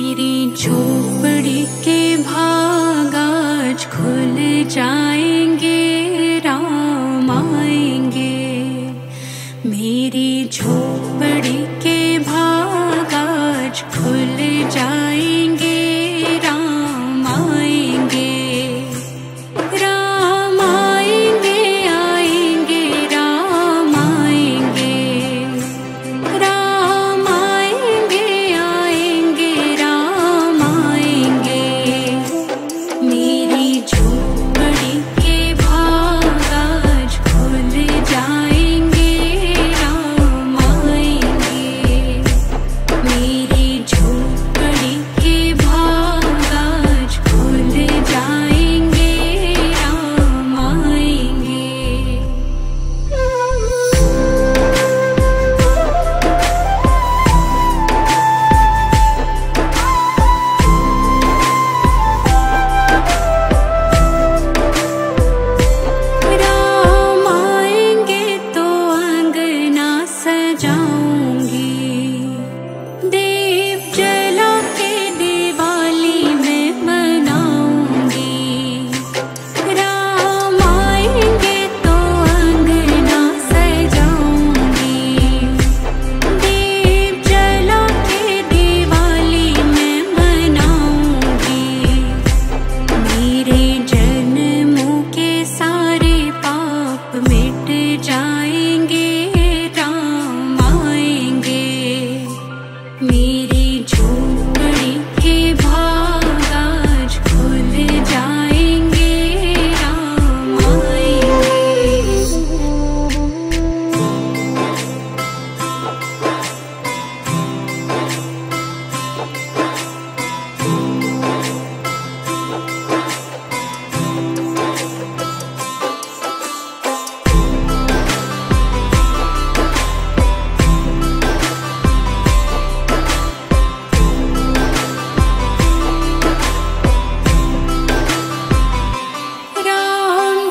मेरी झोपड़ी के भाग खुल जाएंगे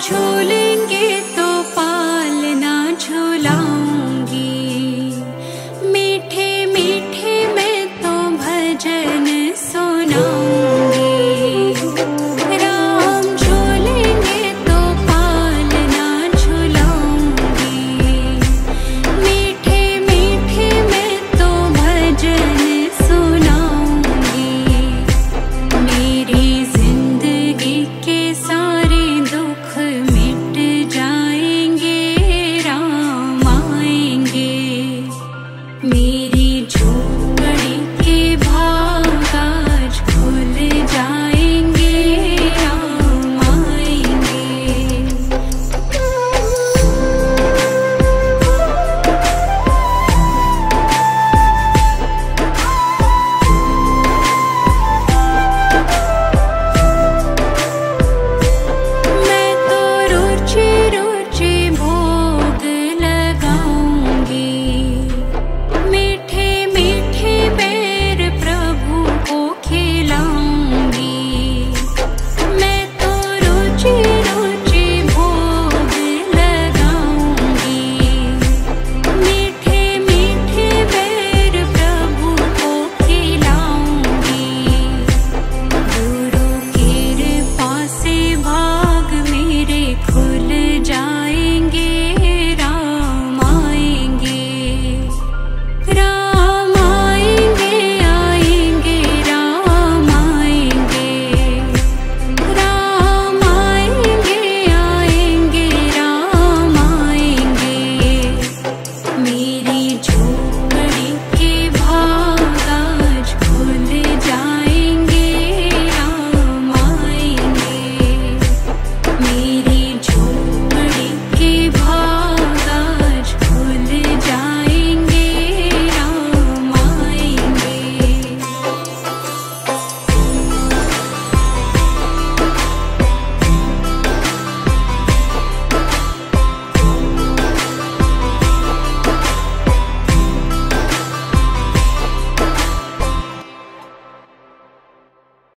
छूले 你